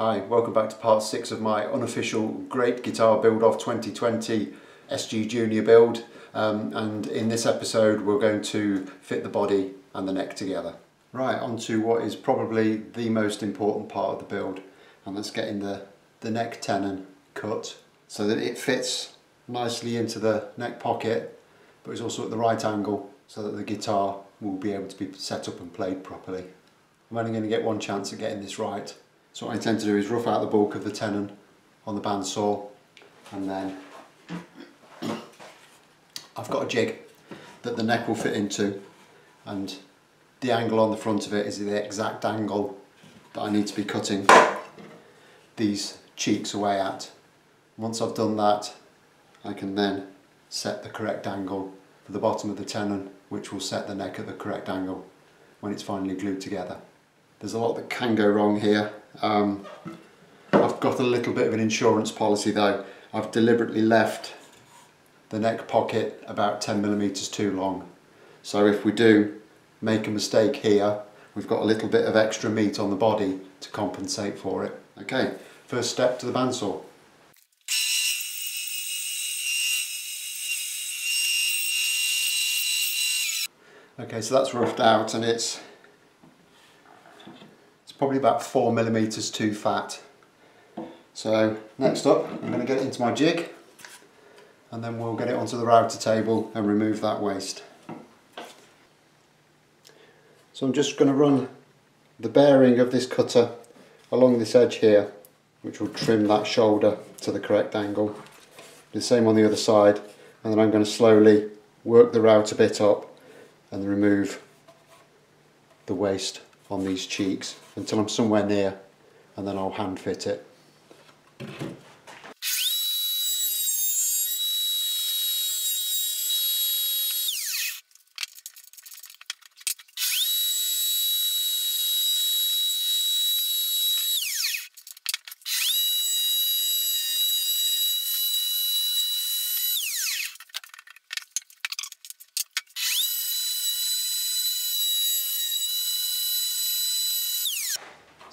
Hi, welcome back to part 6 of my unofficial Great Guitar Build Off 2020 SG Junior build um, and in this episode we're going to fit the body and the neck together. Right, on to what is probably the most important part of the build and that's getting the, the neck tenon cut so that it fits nicely into the neck pocket but it's also at the right angle so that the guitar will be able to be set up and played properly. I'm only going to get one chance at getting this right so what I intend to do is rough out the bulk of the tenon on the bandsaw and then I've got a jig that the neck will fit into and the angle on the front of it is the exact angle that I need to be cutting these cheeks away at. Once I've done that I can then set the correct angle for the bottom of the tenon which will set the neck at the correct angle when it's finally glued together. There's a lot that can go wrong here. Um, I've got a little bit of an insurance policy though. I've deliberately left the neck pocket about 10 millimeters too long. So if we do make a mistake here, we've got a little bit of extra meat on the body to compensate for it. Okay, first step to the bandsaw. Okay, so that's roughed out and it's probably about four millimeters too fat. So next up, I'm going to get it into my jig and then we'll get it onto the router table and remove that waste. So I'm just going to run the bearing of this cutter along this edge here which will trim that shoulder to the correct angle. The same on the other side and then I'm going to slowly work the router bit up and remove the waste on these cheeks until I'm somewhere near and then I'll hand fit it.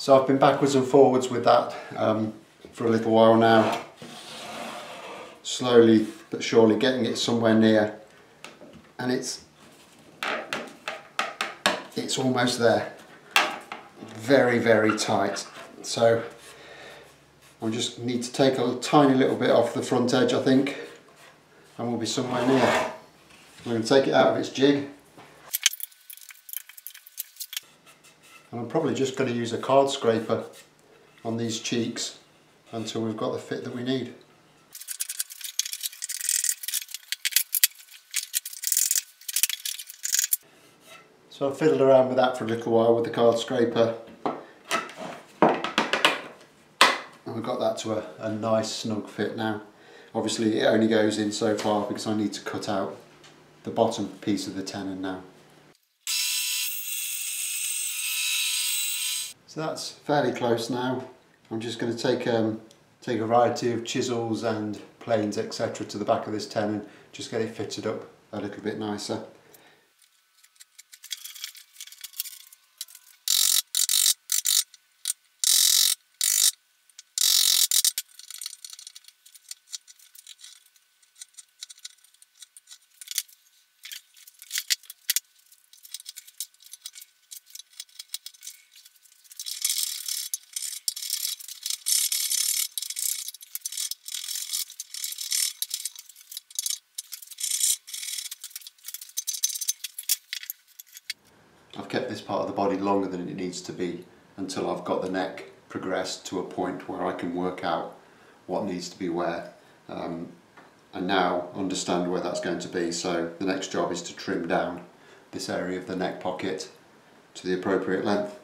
So I've been backwards and forwards with that um, for a little while now. Slowly but surely getting it somewhere near and it's it's almost there. Very, very tight. So I just need to take a tiny little bit off the front edge I think and we'll be somewhere near. I'm going to take it out of its jig I'm probably just going to use a card scraper on these cheeks until we've got the fit that we need. So I've fiddled around with that for a little while with the card scraper and we've got that to a, a nice snug fit now. Obviously it only goes in so far because I need to cut out the bottom piece of the tenon now. So that's fairly close now. I'm just going to take um, take a variety of chisels and planes etc to the back of this tenon, just get it fitted up a little bit nicer. I've kept this part of the body longer than it needs to be until I've got the neck progressed to a point where I can work out what needs to be where um, and now understand where that's going to be so the next job is to trim down this area of the neck pocket to the appropriate length.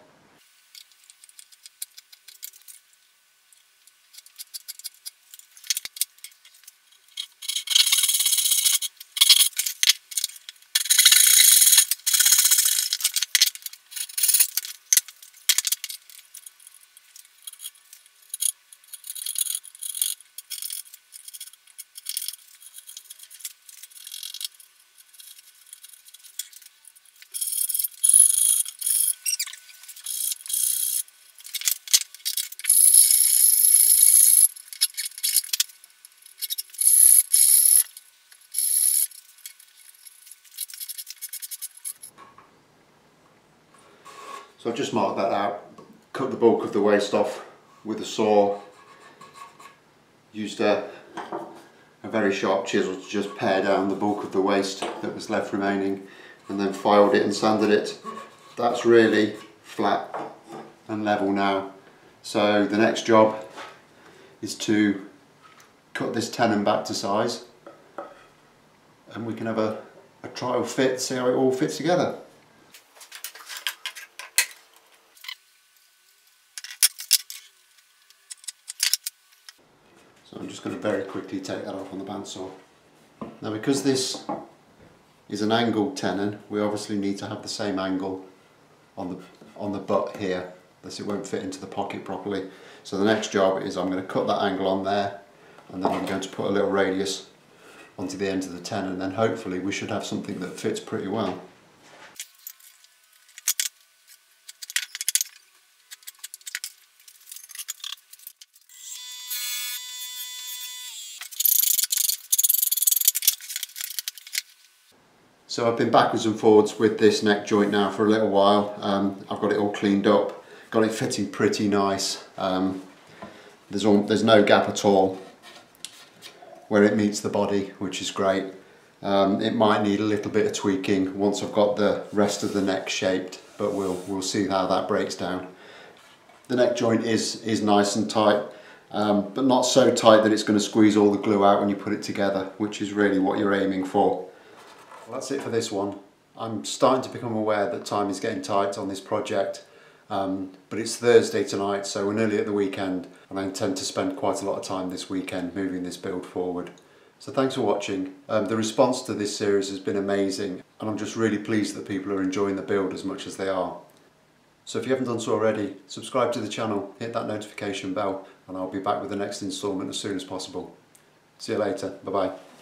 So I've just marked that out, cut the bulk of the waste off with a saw, used a, a very sharp chisel to just pare down the bulk of the waste that was left remaining and then filed it and sanded it. That's really flat and level now. So the next job is to cut this tenon back to size and we can have a, a trial fit, see how it all fits together. So I'm just going to very quickly take that off on the bandsaw. Now because this is an angled tenon, we obviously need to have the same angle on the, on the butt here, else it won't fit into the pocket properly. So the next job is I'm going to cut that angle on there and then I'm going to put a little radius onto the end of the tenon and then hopefully we should have something that fits pretty well. So I've been backwards and forwards with this neck joint now for a little while. Um, I've got it all cleaned up, got it fitting pretty nice. Um, there's, all, there's no gap at all where it meets the body, which is great. Um, it might need a little bit of tweaking once I've got the rest of the neck shaped, but we'll, we'll see how that breaks down. The neck joint is, is nice and tight, um, but not so tight that it's going to squeeze all the glue out when you put it together, which is really what you're aiming for. Well, that's it for this one. I'm starting to become aware that time is getting tight on this project, um, but it's Thursday tonight, so we're nearly at the weekend, and I intend to spend quite a lot of time this weekend moving this build forward. So thanks for watching. Um, the response to this series has been amazing, and I'm just really pleased that people are enjoying the build as much as they are. So if you haven't done so already, subscribe to the channel, hit that notification bell, and I'll be back with the next instalment as soon as possible. See you later. Bye bye.